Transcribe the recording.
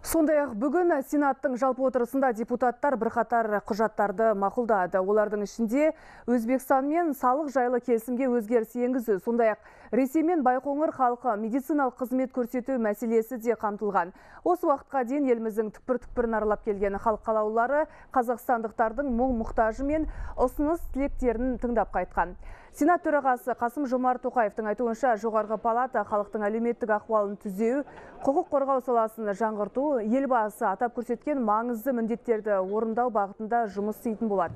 Сондай-ақ бүгін Сенаттың жалпы отырысында депутаттар бірқатар құжаттарды мақұлдады. Олардың ішінде Өзбекстан мен салық жайлы келісімге өзгеріс енгізу, сондай-ақ Ресей мен Байқоңыр халқы медициналық қызмет көрсету мәселесі де қамтылған. Осы уақытқа дейін еліміздің түкпір-түкпірін аралап келген халық қалаулылары қазақстандықтардың мұң мұқтажы мен ұсыныс тілектерін тыңдап қайтқан. Сенат төрағасы Қасым Жомарт Тоқаевтың айтуынша жоғарғы палата халықтың әлеуметтік ахуалын түзеу, құқық қорғау саласын жаңғырту елбасы атап көрсеткен маңызды міндеттерді орындау бағытында жұмыс істейтін болады.